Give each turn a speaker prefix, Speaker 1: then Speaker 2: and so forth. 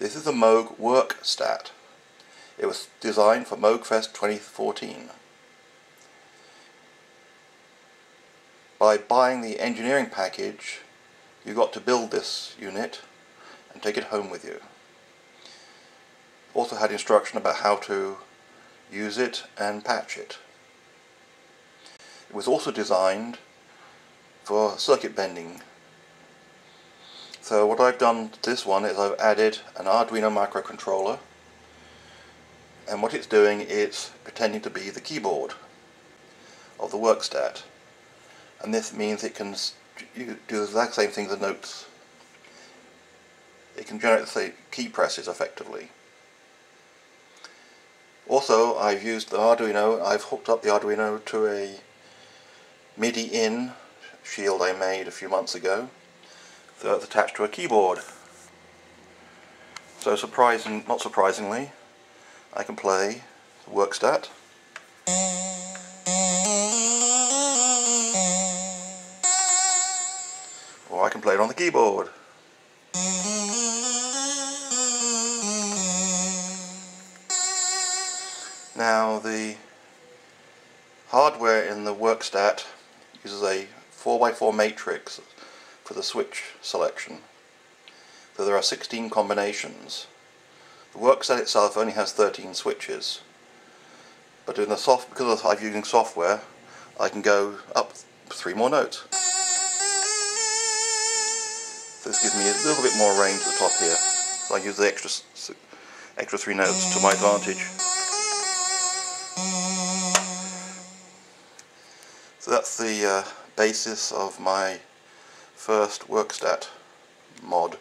Speaker 1: This is a Moog Werkstatt. It was designed for MoogFest 2014. By buying the engineering package, you got to build this unit and take it home with you. Also had instruction about how to use it and patch it. It was also designed for circuit bending so what I've done to this one is I've added an Arduino microcontroller and what it's doing is pretending to be the keyboard of the Werkstatt and this means it can do the exact same thing as the notes. It can generate the key presses effectively. Also I've used the Arduino, I've hooked up the Arduino to a MIDI in shield I made a few months ago it's attached to a keyboard. So surprising, not surprisingly, I can play the Werkstatt. Or I can play it on the keyboard. Now the hardware in the Werkstatt uses a 4x4 matrix for the switch selection. though there are 16 combinations. The Werkstatt itself only has 13 switches. But in the soft, because I'm using software, I can go up three more notes. This gives me a little bit more range at the top here. So I use the extra, extra three notes to my advantage. So that's the uh, basis of my first Werkstatt mod